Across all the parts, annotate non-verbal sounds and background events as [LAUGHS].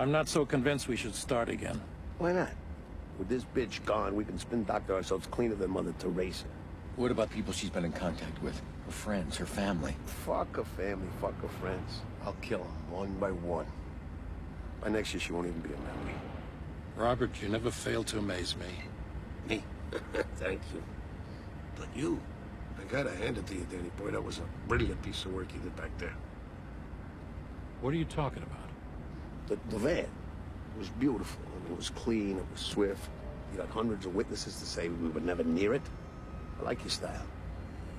I'm not so convinced we should start again. Why not? With this bitch gone, we can spin doctor ourselves cleaner than Mother Teresa. What about people she's been in contact with? Her friends, her family? Fuck her family, fuck her friends. I'll kill them, one by one. By next year, she won't even be a memory. Robert, you never fail to amaze me. Me? [LAUGHS] Thank you. But you, I gotta hand it to you, Danny boy. That was a brilliant piece of work you did back there. What are you talking about? The, the van. Was beautiful. I mean, it was clean, it was swift. You got hundreds of witnesses to say we were never near it. I like your style.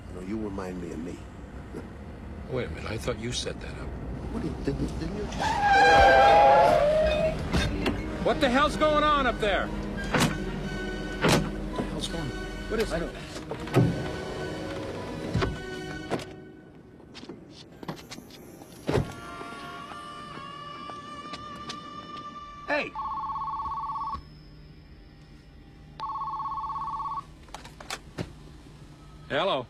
You know, you remind me of me. [LAUGHS] Wait a minute, I thought you set that up. What did, didn't, didn't you? What the hell's going on up there? What the hell's going on? What is I don't... Hey! Hello.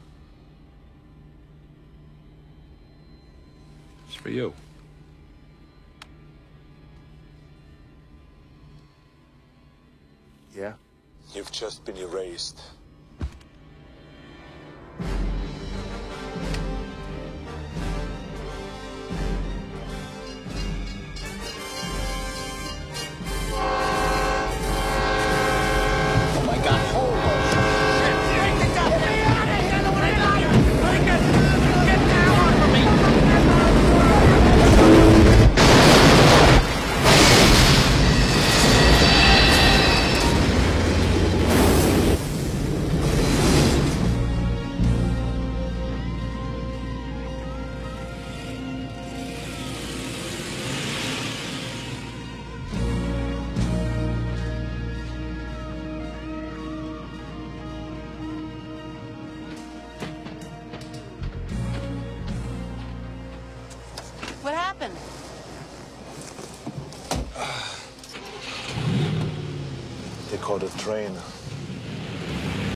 It's for you. Yeah? You've just been erased. They caught a train.